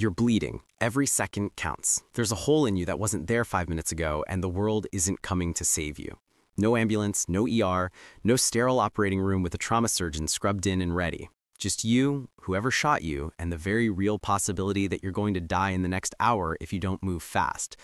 You're bleeding. Every second counts. There's a hole in you that wasn't there five minutes ago, and the world isn't coming to save you. No ambulance, no ER, no sterile operating room with a trauma surgeon scrubbed in and ready. Just you, whoever shot you, and the very real possibility that you're going to die in the next hour if you don't move fast.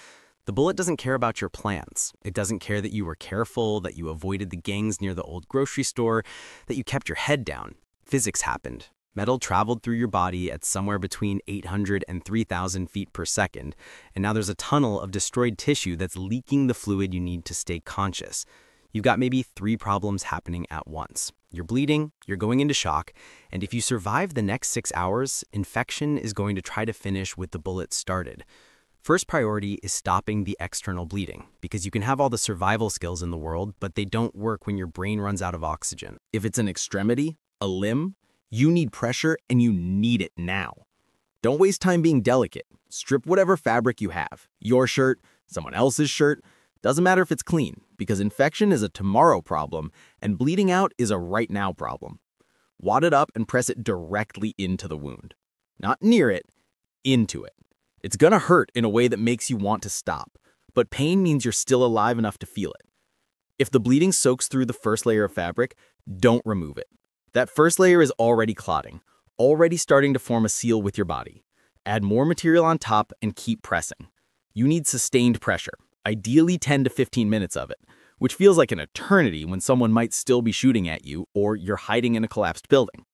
The bullet doesn't care about your plans. It doesn't care that you were careful, that you avoided the gangs near the old grocery store, that you kept your head down. Physics happened. Metal traveled through your body at somewhere between 800 and 3,000 feet per second, and now there's a tunnel of destroyed tissue that's leaking the fluid you need to stay conscious. You've got maybe three problems happening at once. You're bleeding, you're going into shock, and if you survive the next six hours, infection is going to try to finish with the bullet started. First priority is stopping the external bleeding, because you can have all the survival skills in the world, but they don't work when your brain runs out of oxygen. If it's an extremity, a limb, you need pressure and you need it now. Don't waste time being delicate. Strip whatever fabric you have. Your shirt, someone else's shirt. Doesn't matter if it's clean, because infection is a tomorrow problem and bleeding out is a right now problem. Wad it up and press it directly into the wound. Not near it, into it. It's gonna hurt in a way that makes you want to stop, but pain means you're still alive enough to feel it. If the bleeding soaks through the first layer of fabric, don't remove it. That first layer is already clotting, already starting to form a seal with your body. Add more material on top and keep pressing. You need sustained pressure, ideally 10 to 15 minutes of it, which feels like an eternity when someone might still be shooting at you or you're hiding in a collapsed building.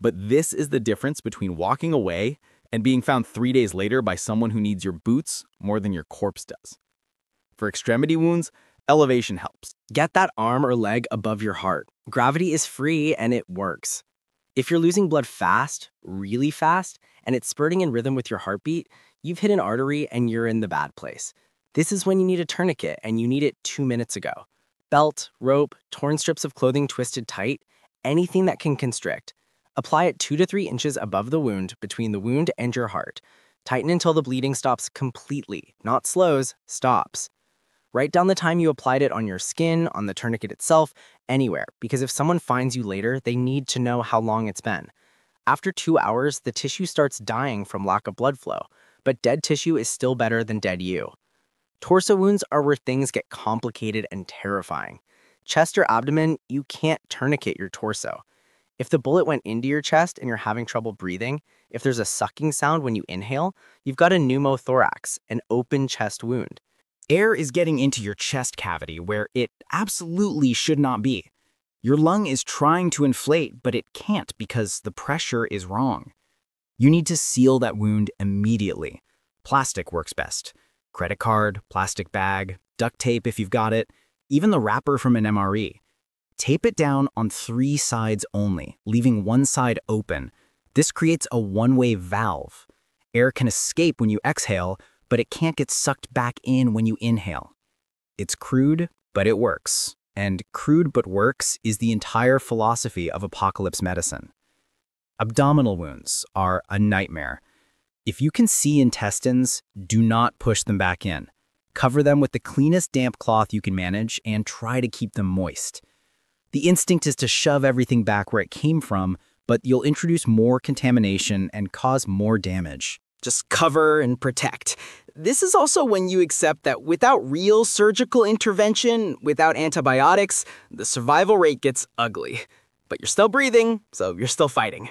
But this is the difference between walking away and being found three days later by someone who needs your boots more than your corpse does. For extremity wounds, elevation helps. Get that arm or leg above your heart. Gravity is free and it works. If you're losing blood fast, really fast, and it's spurting in rhythm with your heartbeat, you've hit an artery and you're in the bad place. This is when you need a tourniquet and you need it two minutes ago. Belt, rope, torn strips of clothing twisted tight, anything that can constrict. Apply it two to three inches above the wound between the wound and your heart. Tighten until the bleeding stops completely, not slows, stops. Write down the time you applied it on your skin, on the tourniquet itself, anywhere, because if someone finds you later, they need to know how long it's been. After two hours, the tissue starts dying from lack of blood flow, but dead tissue is still better than dead you. Torso wounds are where things get complicated and terrifying. Chest or abdomen, you can't tourniquet your torso. If the bullet went into your chest and you're having trouble breathing, if there's a sucking sound when you inhale, you've got a pneumothorax, an open chest wound. Air is getting into your chest cavity where it absolutely should not be. Your lung is trying to inflate, but it can't because the pressure is wrong. You need to seal that wound immediately. Plastic works best. Credit card, plastic bag, duct tape if you've got it, even the wrapper from an MRE. Tape it down on three sides only, leaving one side open. This creates a one-way valve. Air can escape when you exhale, but it can't get sucked back in when you inhale. It's crude, but it works. And crude but works is the entire philosophy of apocalypse medicine. Abdominal wounds are a nightmare. If you can see intestines, do not push them back in. Cover them with the cleanest damp cloth you can manage and try to keep them moist. The instinct is to shove everything back where it came from, but you'll introduce more contamination and cause more damage. Just cover and protect. This is also when you accept that without real surgical intervention, without antibiotics, the survival rate gets ugly. But you're still breathing, so you're still fighting.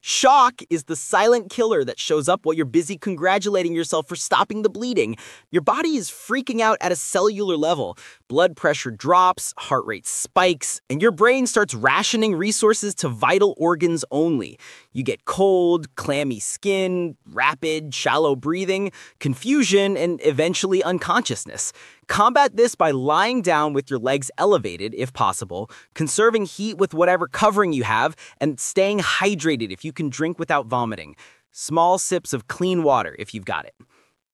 Shock is the silent killer that shows up while you're busy congratulating yourself for stopping the bleeding. Your body is freaking out at a cellular level. Blood pressure drops, heart rate spikes, and your brain starts rationing resources to vital organs only. You get cold, clammy skin, rapid, shallow breathing, confusion, and eventually unconsciousness. Combat this by lying down with your legs elevated, if possible, conserving heat with whatever covering you have, and staying hydrated if you can drink without vomiting. Small sips of clean water if you've got it.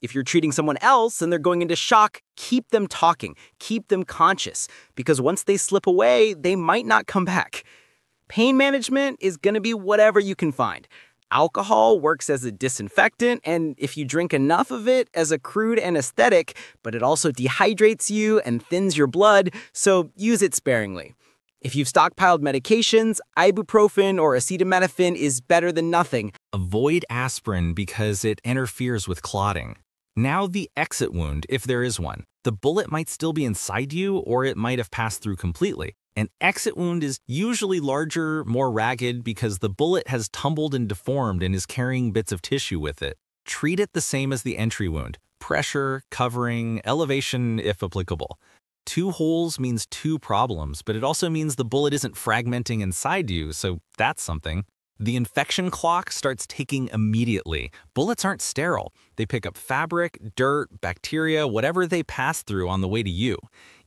If you're treating someone else and they're going into shock, keep them talking, keep them conscious, because once they slip away, they might not come back. Pain management is going to be whatever you can find. Alcohol works as a disinfectant, and if you drink enough of it, as a crude anesthetic, but it also dehydrates you and thins your blood, so use it sparingly. If you've stockpiled medications, ibuprofen or acetaminophen is better than nothing. Avoid aspirin because it interferes with clotting. Now the exit wound, if there is one. The bullet might still be inside you or it might have passed through completely. An exit wound is usually larger, more ragged because the bullet has tumbled and deformed and is carrying bits of tissue with it. Treat it the same as the entry wound. Pressure, covering, elevation if applicable. Two holes means two problems, but it also means the bullet isn't fragmenting inside you, so that's something. The infection clock starts ticking immediately. Bullets aren't sterile. They pick up fabric, dirt, bacteria, whatever they pass through on the way to you.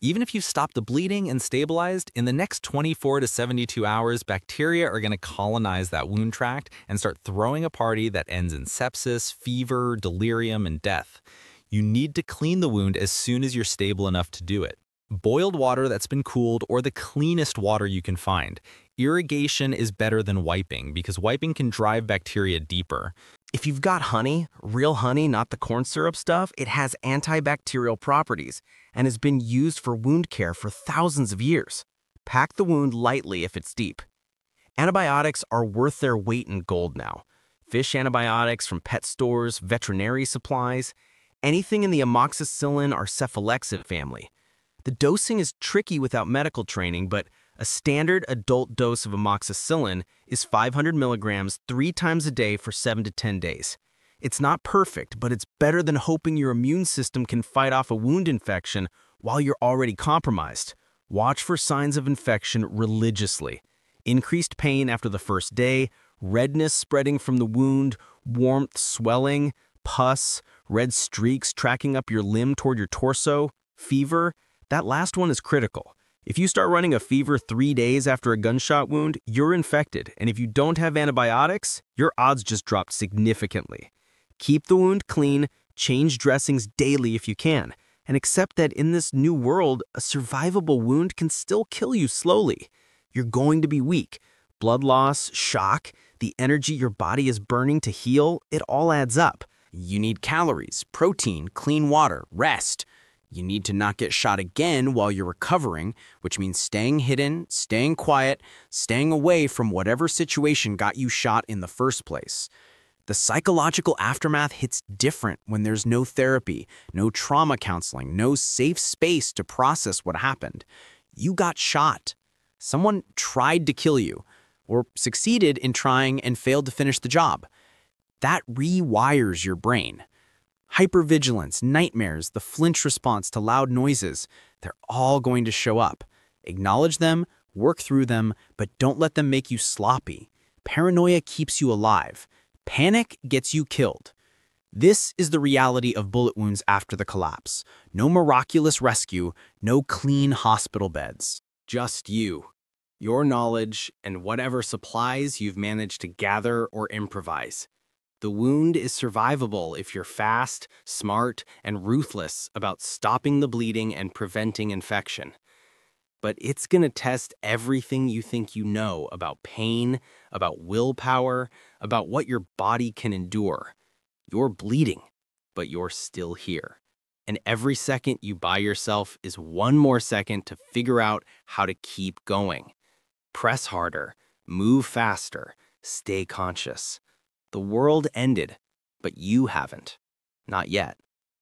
Even if you stop the bleeding and stabilized, in the next 24 to 72 hours, bacteria are going to colonize that wound tract and start throwing a party that ends in sepsis, fever, delirium, and death. You need to clean the wound as soon as you're stable enough to do it. Boiled water that's been cooled or the cleanest water you can find. Irrigation is better than wiping because wiping can drive bacteria deeper. If you've got honey, real honey, not the corn syrup stuff, it has antibacterial properties and has been used for wound care for thousands of years. Pack the wound lightly if it's deep. Antibiotics are worth their weight in gold now. Fish antibiotics from pet stores, veterinary supplies, anything in the amoxicillin or cephalexin family. The dosing is tricky without medical training, but a standard adult dose of amoxicillin is 500 milligrams three times a day for 7 to 10 days. It's not perfect, but it's better than hoping your immune system can fight off a wound infection while you're already compromised. Watch for signs of infection religiously. Increased pain after the first day, redness spreading from the wound, warmth, swelling, pus, red streaks tracking up your limb toward your torso, fever, that last one is critical. If you start running a fever three days after a gunshot wound, you're infected, and if you don't have antibiotics, your odds just dropped significantly. Keep the wound clean, change dressings daily if you can, and accept that in this new world, a survivable wound can still kill you slowly. You're going to be weak. Blood loss, shock, the energy your body is burning to heal, it all adds up. You need calories, protein, clean water, rest. You need to not get shot again while you're recovering, which means staying hidden, staying quiet, staying away from whatever situation got you shot in the first place. The psychological aftermath hits different when there's no therapy, no trauma counseling, no safe space to process what happened. You got shot. Someone tried to kill you, or succeeded in trying and failed to finish the job. That rewires your brain. Hypervigilance, nightmares, the flinch response to loud noises, they're all going to show up. Acknowledge them, work through them, but don't let them make you sloppy. Paranoia keeps you alive. Panic gets you killed. This is the reality of bullet wounds after the collapse. No miraculous rescue, no clean hospital beds. Just you, your knowledge, and whatever supplies you've managed to gather or improvise. The wound is survivable if you're fast, smart, and ruthless about stopping the bleeding and preventing infection. But it's going to test everything you think you know about pain, about willpower, about what your body can endure. You're bleeding, but you're still here. And every second you buy yourself is one more second to figure out how to keep going. Press harder, move faster, stay conscious. The world ended, but you haven't. Not yet.